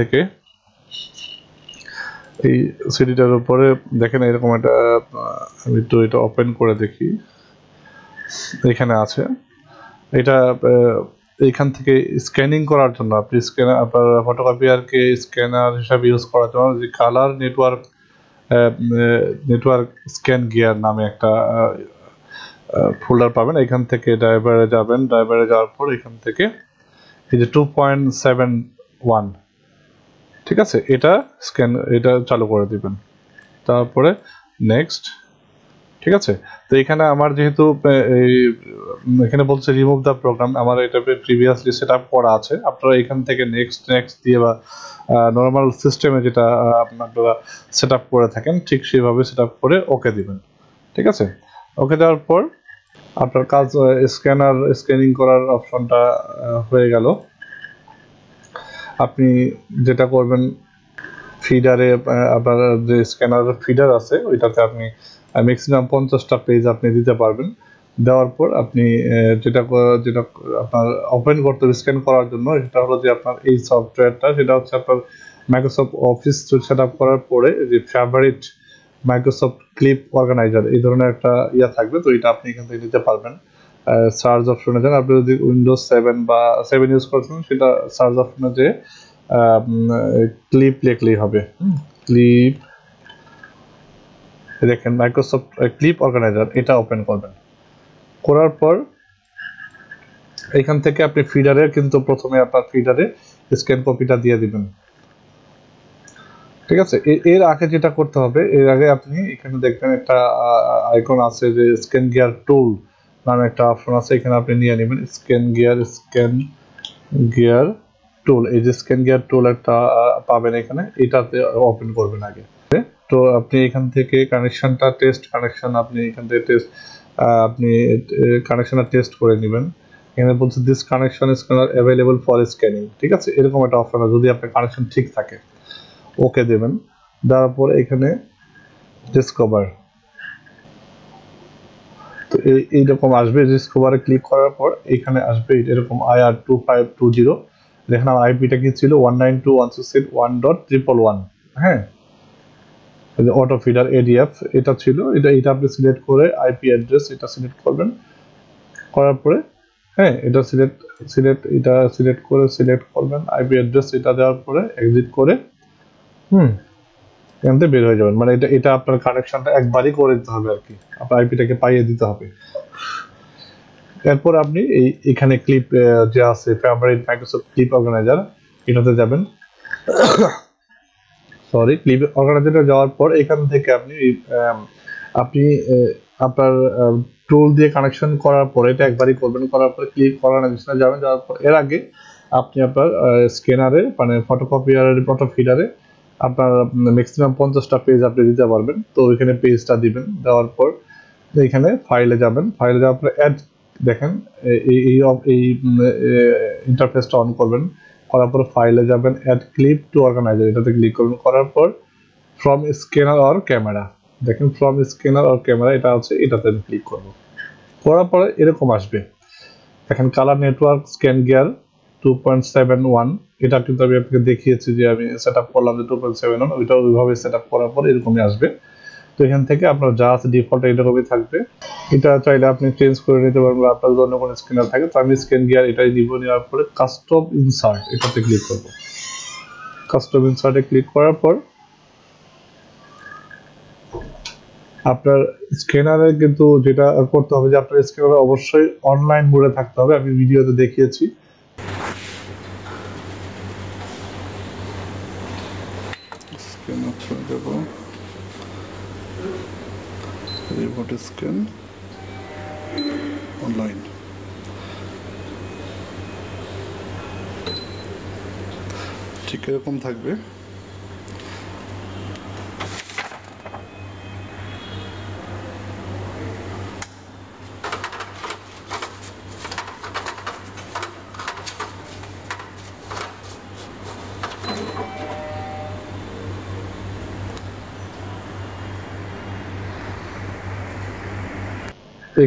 থেকে। এই সিডিটার উপরে দেখেন এরকম একটা আমি একটু এটা ওপেন করে দেখি। এখানে আছে। এটা এইখান থেকে স্ক্যানিং করার জন্য। আপনি স্ক্যানার আপনার ফটোকপিয়ারকে স্ক্যানার হিসাবে ইউজ করার জন্য যে colour network network scan gear নামে একটা ফোল্ডার পাবেন। এখান থেকে ড্রাইভারে যাবেন। ড্রাইভারে যাওয়ার পর এখান থেকে এই যে টু পয়েন্ট সেভেন ওয়ান ঠিক আছে? এটা স্ক্যান এটা চালু করে দিবেন। তারপরে নেক্সট ঠিক আছে? তো এখানে আমার যেহেতু এখানে বলছে রিমুভ দ্য প্রোগ্রাম আমার এটা প্রিভিয়াসলি সেট আপ করা আছে। আপনারা এখান থেকে নেক্সট নেক্সট দিয়ে বা নর্মাল সিস্টেমে যেটা আপনারা সেট আপ করে থাকেন, ঠিক সেভাবে সেট আপ করে ওকে দিবেন। ঠিক আছে? ওকে দেওয়ার পর আপনার কাজ স্ক্যানার স্ক্যানিং করার অপশনটা হয়ে গেল। আপনি যেটা করবেন ফিডারে আপনার যে স্ক্যানার ফিডার আছে, ওইটাতে আপনি ম্যাক্সিমাম পঞ্চাশটা পেজ আপনি দিতে পারবেন। দেওয়ার পর আপনি যেটা যেটা আপনার ওপেন করতে হবে স্ক্যান করার জন্য, সেটা হলো যে আপনার এই সফটওয়্যারটা সেটা হচ্ছে আপনার মাইক্রোসফট অফিস সেট আপ করার পরে যে ফেভারিট মাইক্রোসফট ক্লিপ অর্গানাইজার এই ধরনের একটা ইয়া থাকবে, তো এটা আপনি এখান থেকে নিতে পারবেন। সার্চ অপশনে যান। আপনি যদি উইন্ডোজ সেভেন বা সেভেন ইউজ করছেন সেটা সার্চ অপশনে যে ক্লিপ লিখলেই হবে। ক্লিপ দেখেন মাইক্রোসফট ক্লিপ অর্গানাইজার এটা ওপেন করবেন। করার পর এখান থেকে আপনি ফিডারে কিন্তু প্রথমে আপনার ফিডারে স্ক্যান কপিটা দিয়ে দিবেন। ঠিক আছে? এর আগে যেটা করতে হবে এর আগে আপনি এখানে দেখবেন একটা আইকন আছে যে স্ক্যান গিয়ার টুল নামে একটা অপশন আছে, এখানে আপনি নিয়ে নেবেন scan gear scan gear tool এই যে স্ক্যান গিয়ার টুল একটা পাবেন এখানে, এটাতে ওপেন করবেন আগে। তো আপনি এখান থেকে কানেকশনটা টেস্ট কানেকশন আপনি এখান থেকে টেস্ট আপনি কানেকশনটা টেস্ট করে নেবেন। এখানে বলছে this connection is available for scanning ঠিক আছে? এরকম একটা অপশন আছে, যদি আপনার কানেকশন ঠিক থাকে। ওকে দেবেন। দেওয়ার পর এখানে ডিসকভার তো এই এইরকম আসবে ডিসকভারে ক্লিক করার পর এখানে আসবে এরকম IR two five two zero দেখেন আমার আইপিটা কি ছিল? One nine two one six one dot triple one হ্যাঁ? অটো ফিডার এডিএফ এটা ছিল। এটা এটা আপনি সিলেক্ট করে আইপি অ্যাড্রেস এটা সিলেক্ট করবেন। করার পরে হ্যাঁ এটা সিলেক্ট সিলেক্ট এটা সিলেক্ট করে সিলেক্ট করবেন আইপি অ্যাড্রেস এটা দেওয়ার পরে এক্সিট করে। হুম? এখান বের হয়ে যাবেন। মানে এটা এটা আপনার কানেকশনটা একবারই করে দিতে হবে আর কি। আপনার আইপিটাকে পাইয়ে দিতে হবে। এরপর আপনি এই, এখানে ক্লিপ যে আছে ফেভারিট মাইক্রোসফট ক্লিপ অর্গানাইজার এটাতে যাবেন। সরি ক্লিপ অর্গানাইজারে যাওয়ার পর এখান থেকে আপনি আপনি আপনার টুল দিয়ে কানেকশন করার পর, এটা একবারই করবেন। করার পর ক্লিপ অর্গানাইজেশনে যাবেন, যাওয়ার পর এর আগে আপনি আপনার স্ক্যানারে মানে ফটোকপিয়ারের ফটো ফিডারে আপনার ম্যাক্সিমাম পঞ্চাশটা পেজ আপনি দিতে পারবেন। তো ওইখানে পেজটা দিবেন, দেওয়ার পর এখানে ফাইলে যাবেন। ফাইলে যাওয়ার পর অ্যাড দেখেন এই এই ইন্টারফেসটা অন করবেন। করার পর ফাইলে যাবেন অ্যাড ক্লিপ টু অর্গানাইজার এটাতে ক্লিক করবেন করার পর ফ্রম স্ক্যানার অর ক্যামেরা দেখেন ফ্রম স্ক্যানার অর ক্যামেরা এটা আছে, এটাতে আমি ক্লিক করব। করার পরে এরকম আসবে। দেখেন colour network scan gear two point seven one এটা কিন্তু আমি আপনাকে দেখিয়েছি যে আমি সেট আপ করলাম যে টু পয়েন্ট সেভেন ওয়ান ওইভাবে সেট আপ করার পর এরকমই আসবে। তো এখান থেকে আপনার যা আছে ডিফল্ট এরকমই থাকবে। এটা চাইলে আপনি চেঞ্জ করে নিতে পারবেন আপনার অন্য কোনো স্ক্যানার থাকে, তো আমি স্ক্যান গিয়ার এটাই দিব, নেওয়ার পরে কাস্টম ইনসার্ট এটাতে ক্লিক করব। কাস্টম ইনসার্টে ক্লিক করার পর আপনার স্ক্যানারে কিন্তু যেটা করতে হবে যে আপনার স্ক্যানারে অবশ্যই অনলাইন মোডে থাকতে হবে। আমি ভিডিওতে দেখিয়েছি স্ক্যান অপশনে যাব রিমোট স্ক্যান অনলাইন ঠিক এরকম থাকবে।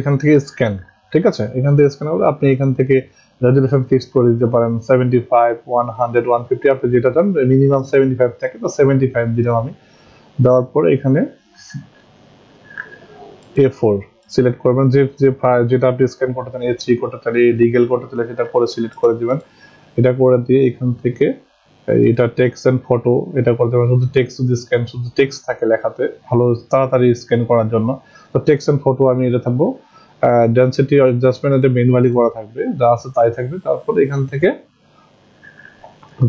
এখান থেকে স্ক্যান ঠিক আছে? এখান থেকে স্ক্যান হলে আপনি এখান থেকে রেজুলেশন ফিক্সড করে দিতে পারেন seventy five one hundred one fifty আপনি যেটা চান মিনিমাম সেভেন্টি ফাইভ থাকে তো সেভেন্টি ফাইভ দিলাম আমি। দেওয়ার পরে এখানে এ ফোর সিলেক্ট করবেন। যে যে যেটা আপনি স্ক্যান করতে চান এ থ্রি করতে চান এই লিগেল করতে চাইলে সেটা করে সিলেক্ট করে দিবেন। এটা করে দিয়ে এখান থেকে, এটা টেক্সট অ্যান্ড ফটো এটা করতে পারেন শুধু টেক্সট যদি স্ক্যান শুধু টেক্সট থাকে লেখাতে, ভালো, তাড়াতাড়ি স্ক্যান করার জন্য। টেক্সট ফটো আমি এটা থাকব। ডেন্সিটি অ্যাডজাস্টমেন্ট এটা ম্যানুয়ালি করা থাকবে। যা আছে তাই থাকবে। তারপর এখান থেকে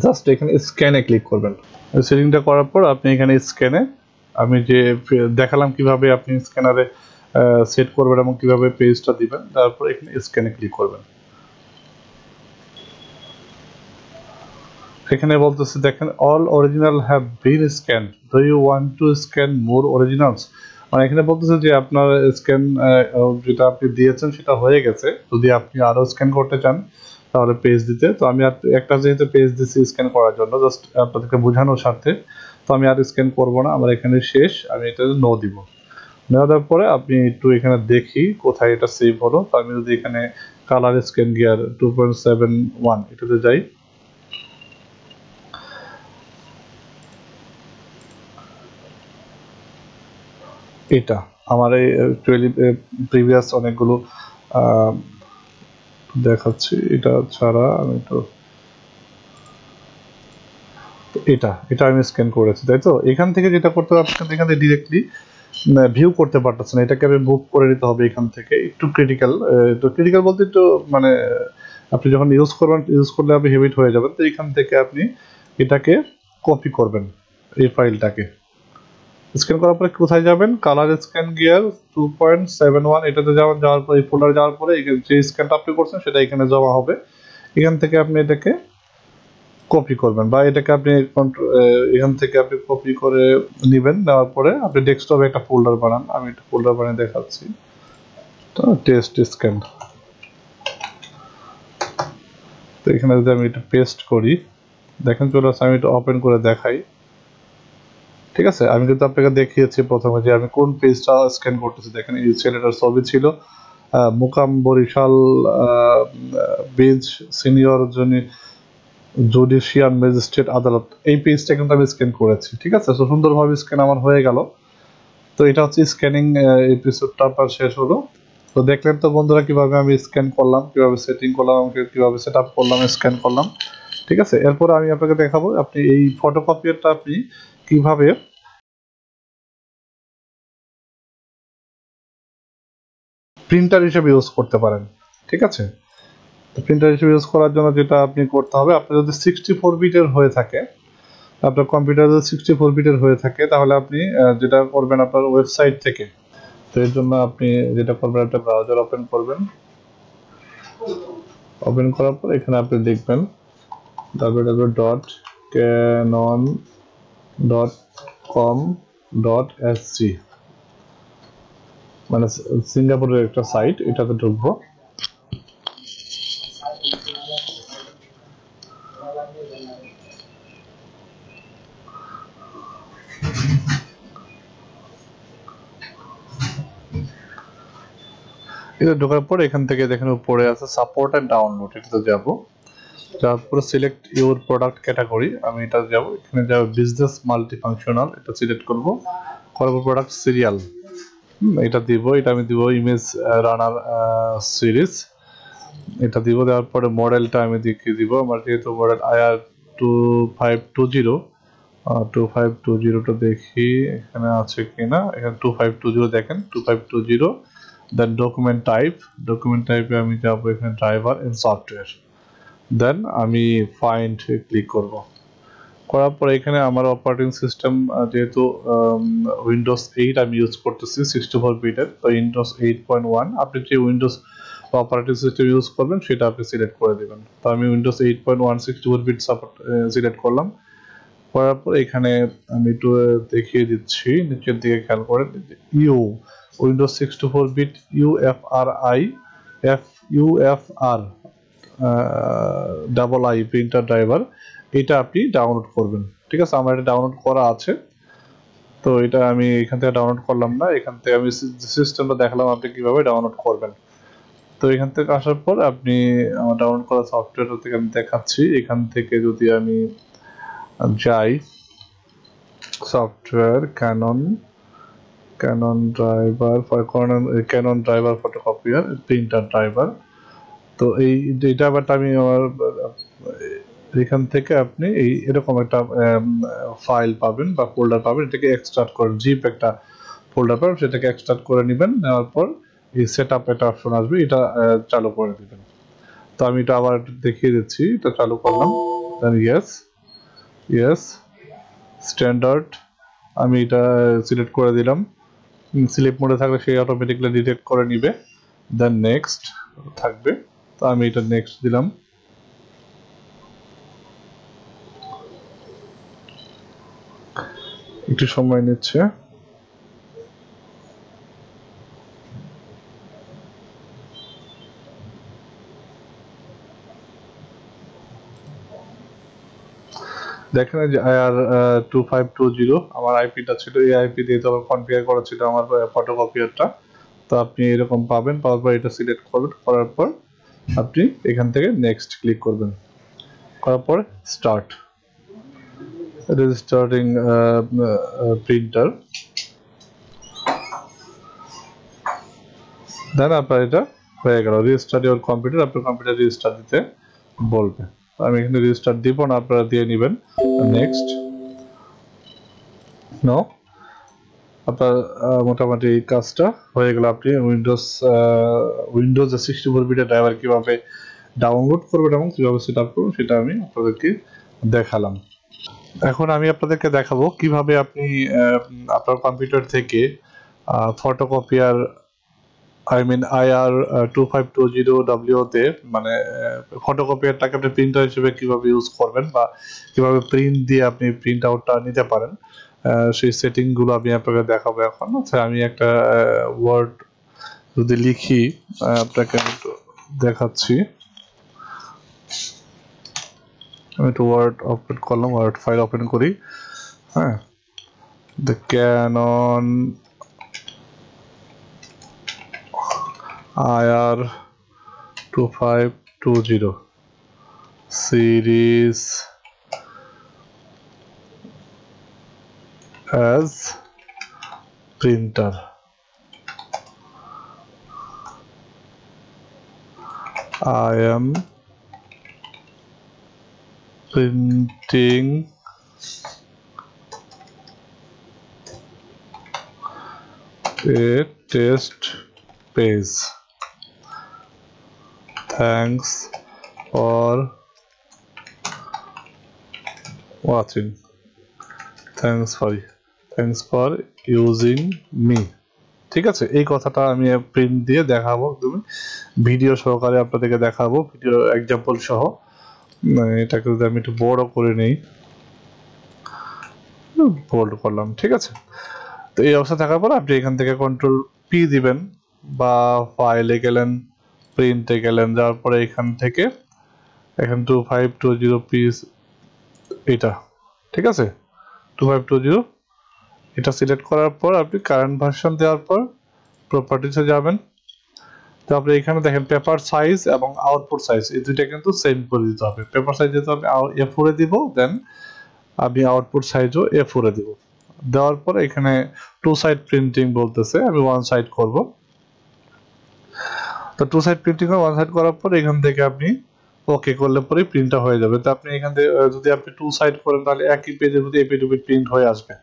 জাস্ট এখানে স্ক্যানে ক্লিক করবেন। সেটিংটা করার পর আপনি এখানে স্ক্যানে আমি যে, দেখালাম কীভাবে আপনি স্ক্যানারে সেট করবেন এবং কীভাবে পেজটা দিবেন। তারপর এখানে স্ক্যানে ক্লিক করবেন। এখানে বলতেছে, দেখেন all original have been scan do you want to scan more originals মানে এখানে বলতেছে যে আপনার স্ক্যান যেটা আপনি দিয়েছেন সেটা হয়ে গেছে। যদি আপনি আরও স্ক্যান করতে চান, তাহলে পেজ দিতে। তো আমি আর একটা যেহেতু পেজ দিচ্ছি স্ক্যান করার জন্য জাস্ট আপনাদেরকে বোঝানোর স্বার্থে, তো আমি আর স্ক্যান করব না। আমার এখানে শেষ, আমি এটা নো দিব। নেওয়া দেওয়ার পরে আপনি একটু এখানে দেখি কোথায় এটা সেভ হলো। তো আমি যদি এখানে colour scan gear two point seven one এটাতে যাই। এটা, আমার এই প্রিভিয়াস অনেকগুলো দেখাচ্ছি, এটা ছাড়া আমি তো, এটা এটা আমি স্ক্যান করেছি, তাই তো? এখান থেকে যেটা করতে হবে এখান থেকে ডিরেক্টলি ভিউ করতে পারতেছেন এটাকে আমি বুক করে নিতে হবে এখান থেকে, একটু ক্রিটিক্যাল তো ক্রিটিক্যাল বলতে একটু মানে আপনি যখন ইউজ করবেন ইউজ করলে আপনি হেবিট হয়ে যাবেন, তো এখান থেকে আপনি এটাকে কপি করবেন, এই ফাইলটাকে স্ক্যান করার পরে কোথায় যাবেন? Colour scan gear two point seven one এটাতে যাওয়ার যাওয়ার পরে, এই ফোল্ডার যাওয়ার পরে যে স্ক্যানটা আপনি করছেন, সেটা এখানে জমা হবে। এখান থেকে আপনি এটাকে কপি করবেন বা এটাকে আপনি এখান থেকে আপনি কপি করে নেবেন। নেওয়ার পরে আপনি ডেস্কটপে একটা ফোল্ডার বানান। আমি একটা ফোল্ডার বানিয়ে দেখাচ্ছি। তো টেস্ট স্ক্যান তো এখানে যদি আমি এটা পেস্ট করি, দেখেন চলে আসছে, আমি এটা ওপেন করে দেখাই। ঠিক আছে? আমি কিন্তু আপনাকে দেখিয়েছি প্রথমে যে আমি কোন পেজটা স্ক্যান করতেছি। দেখেন, এই ছেলেটার ছবি ছিল মুকাম Barishal bench senior judicial magistrate আদালত, এই পেজটা কিন্তু আমি স্ক্যান করেছি, ঠিক আছে? তো সুন্দরভাবে স্ক্যান আমার হয়ে গেল। তো এটা হচ্ছে স্ক্যানিং এপিসোডটা আপনার শেষ হলো। তো দেখলেন তো বন্ধুরা কীভাবে আমি স্ক্যান করলাম, কীভাবে সেটিং করলাম, আমাকে কীভাবে সেট আপ করলাম স্ক্যান করলাম, ঠিক আছে? এরপর আমি আপনাকে দেখাবো, আপনি এই ফটোকপিয়ারটা আপনি কীভাবে? প্রিন্টার হিসেবে ইউজ করতে পারেন, ঠিক আছে? প্রিন্টার হিসেবে ইউজ করার জন্য যেটা আপনি করতে হবে আপনার যদি সিক্সটি ফোর বিটের হয়ে থাকে, আপনার কম্পিউটার যদি সিক্সটি ফোর বিটের হয়ে থাকে, তাহলে আপনি যেটা করবেন আপনার ওয়েবসাইট থেকে, তো এর জন্য আপনি যেটা করবেন, একটা ব্রাউজার ওপেন করবেন। ওপেন করার পর এখানে আপনি দেখবেন www dot Canon dot com dot SG মানে সিঙ্গাপুরের একটা সাইট এটাতে ঢুকবো। এটা ঢোকার পর এখান থেকে দেখেন উপরে আছে সাপোর্ট এন্ড ডাউনলোড এটাতে যাব। তারপরে সিলেক্ট ইউর প্রোডাক্ট ক্যাটাগরি আমি এটা যাব। এখানে যাব বিজনেস মাল্টি ফাংশনাল এটা সিলেক্ট করব। করব প্রোডাক্ট সিরিয়াল এটা দিব, এটা আমি দিব ইমেজ রানার সিরিজ এটা দিব, দেওয়ার পরে মডেলটা আমি দেখিয়ে দিব। আমার যেহেতু model IR two five two zero two five two জিরোটা দেখি, এখানে আছে কিনা? এখানে টু ফাইভ টু জিরো দেখেন two five two zero then document type document টাইপে আমি যাব এখানে ড্রাইভার এন্ড সফটওয়্যার দেন আমি ফাইন্ড ক্লিক করব। করার পরে এখানে আমার অপারেটিং সিস্টেম যেহেতু উইন্ডোজ এইট আমি ইউজ করতেছি সিক্সটি ফোর বিটের তো উইন্ডোজ এইট পয়েন্ট ওয়ান আপনি যে উইন্ডোজ অপারেটিং সিস্টেম ইউজ করবেন, সেটা আপনি সিলেক্ট করে দেবেন। তো আমি Windows eight point one sixty four bit support select করলাম। করার পর এখানে আমি একটু দেখিয়ে দিচ্ছি, নিচের দিকে খেয়াল করেন you Windows sixty four bit UFRI F UFR double I printer driver এটা আপনি ডাউনলোড করবেন। ঠিক আছে? আমার এটা ডাউনলোড করা আছে। তো এটা আমি এখান থেকে ডাউনলোড করলাম না। এখান থেকে আমি সিস্টেমটা দেখালাম আপনি কীভাবে ডাউনলোড করবেন। তো এখান থেকে আসার পর আপনি আমার ডাউনলোড করা সফটওয়্যার থেকে আমি দেখাচ্ছি। এখান থেকে যদি আমি যাই software Canon Canon driver Canon driver photocopier printer driver তো এই এটা বাট আমি আমার, এখান থেকে আপনি এই এরকম একটা ফাইল পাবেন বা ফোল্ডার পাবেন। এটাকে এক্সট্রাক্ট করে জিপ একটা ফোল্ডার পাবেন, সেটাকে এক্সট্রাক্ট করে নেবেন। নেওয়ার পর এই সেট আপ একটা অপশন আসবে। এটা চালু করে দিবেন তো আমি এটা আবার দেখিয়ে দিচ্ছি। এটা চালু করলাম। ইয়েস ইয়েস স্ট্যান্ডার্ড আমি এটা সিলেক্ট করে দিলাম। স্লিপ মোডে থাকলে সেই অটোমেটিকলি ডিটেক্ট করে নিবে। দেন নেক্সট থাকবে। তো আমি এটা নেক্সট দিলাম। একটু সময় নিচ্ছে। দেখেন যে IR two five two zero আমার আইপিটা ছিল, এই আইপি দিয়ে তো কনফিগার করা ছিল আমার ফটোকপিয়ারটা তো আপনি এরকম পাবেন, পাওয়ার পর এটা সিলেক্ট করবেন করার পর আপনি এখান থেকে নেক্সট ক্লিক করবেন। করার পর স্টার্ট রেজিস্টারিং প্রিন্টার দেন আপনার এটা হয়ে গেল। রেজিস্টার ইউর কম্পিউটার আপনার কম্পিউটার রেজিস্টার দিতে বলবে। আমি এখানে রেজিস্টার দিব না, আপনারা দিয়ে নেবেন। নেক্সট নো আপনার মোটামুটি কাজটা হয়ে গেল। আপনি উইন্ডোজ উইন্ডোজ সিক্সটি ফোর বিটের ড্রাইভার কীভাবে ডাউনলোড করবেন এবং কীভাবে সেট আপ করবেন, সেটা আমি আপনাদেরকে দেখালাম। এখন আমি আপনাদেরকে দেখাবো কীভাবে আপনি আপনার কম্পিউটার থেকে photocopier I mean IR two five two zero ডাব্লিউতে মানে ফটোকপিয়ারটাকে আপনি প্রিন্টার হিসেবে কীভাবে ইউজ করবেন বা কীভাবে প্রিন্ট দিয়ে আপনি প্রিন্ট আউটটা নিতে পারেন সেই সেটিংগুলো আমি আপনাকে দেখাবো এখন। আচ্ছা আমি একটা ওয়ার্ড যদি লিখি আপনাকে আমি দেখাচ্ছি। আমি একটু ওয়ার্ড ওপেন করলাম ওয়ার্ড ফাইল ওপেন করি। হ্যাঁ the Canon IR 2520 series as printer. I am printing a test page thanks for watching. Thanks for thanks for using me. ঠিক আছে, এই কথাটা আমি প্রিন্ট দিয়ে দেখাবো তুমি। ভিডিও সহকারে আপনাদেরকে দেখাবো ভিডিও এক্সাম্পল সহ। এটাকে যদি আমি একটু বড় করে নেই। বোল্ড করলাম, ঠিক আছে। তো এই অবস্থা থাকার পর আপনি এখান থেকে কন্ট্রোল পি দিবেন বা ফাইলে গেলেন প্রিন্টে গেলেন, যাওয়ার পরে এখান থেকে এখান two five two zero piece এটা, ঠিক আছে? টু ফাইভ টু জিরো এটা সিলেক্ট করার পর আপনি কারেন্ট ভার্সন দেওয়ার পর প্রপার্টিসে যাবেন। তো আপনি এখানে দেখেন পেপার সাইজ এবং আউটপুট সাইজ এই দুইটা কিন্তু সেম করে দিতে হবে। পেপার সাইজ দিতে হবে এ ফোরে দিব দেন আমি আউটপুট সাইজও এ ফোরে দিব। দেওয়ার পর এখানে টু সাইড প্রিন্টিং বলতেছে, আমি ওয়ান সাইড করব। তো two side printing one side করার পর এখান থেকে আপনি ওকে করলে পরে প্রিন্টটা হয়ে যাবে। তো আপনি এখান থেকে, যদি আপনি টু সাইড করেন, তাহলে একই পেজের মধ্যে এপি টু প্রিন্ট হয়ে আসবে।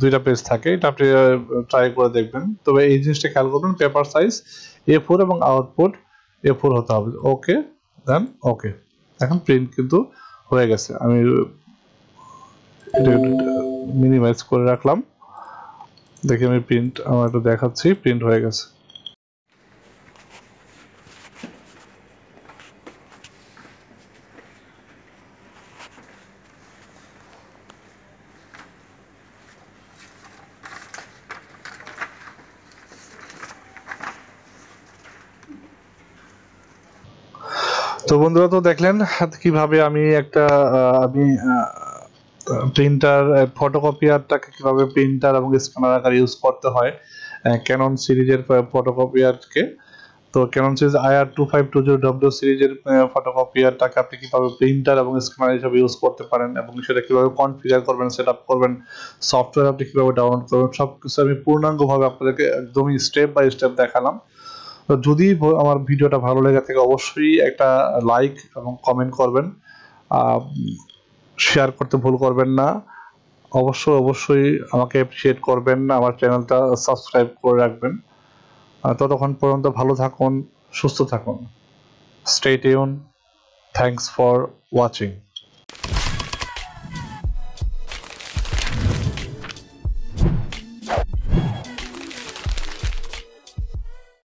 দুইটা পেজ থাকে, এটা আপনি ট্রাই করে দেখবেন। তবে এই জিনিসটা খেয়াল করবেন পেপার সাইজ এ ফোর এবং আউটপুট এ ফোর হতে হবে। ওকে দেন ওকে এখন প্রিন্ট কিন্তু হয়ে গেছে। আমি মিনিমাইজ করে রাখলাম। দেখি আমি প্রিন্ট আমার একটু দেখাচ্ছি প্রিন্ট হয়ে গেছে তো বন্ধুরা তো দেখলেন কীভাবে আমি একটা আমি প্রিন্টার ফটোকপিয়ারটাকে কীভাবে প্রিন্টার এবং স্ক্যানার আকার ইউজ করতে হয় ক্যানন সিরিজের ফটোকপিয়ারকে তো Canon series IR two five two zero W সিরিজের ফটোকপিয়ারটাকে আপনি কীভাবে প্রিন্টার এবং স্ক্যানার হিসেবে ইউজ করতে পারেন এবং সেটা কীভাবে কনফিগার করবেন সেট আপ করবেন সফটওয়্যার আপনি কীভাবে ডাউনলোড করবেন সব কিছু আমি পূর্ণাঙ্গভাবে আপনাদেরকে একদমই স্টেপ বাই স্টেপ দেখালাম। তো যদি আমার ভিডিওটা ভালো লেগে থাকে, অবশ্যই একটা লাইক এবং কমেন্ট করবেন। শেয়ার করতে ভুল করবেন না। অবশ্যই অবশ্যই আমাকে অ্যাপ্রিসিয়েট করবেন আমার চ্যানেলটা সাবস্ক্রাইব করে রাখবেন। ততক্ষণ পর্যন্ত ভালো থাকুন, সুস্থ থাকুন। Stay tune thanks for watching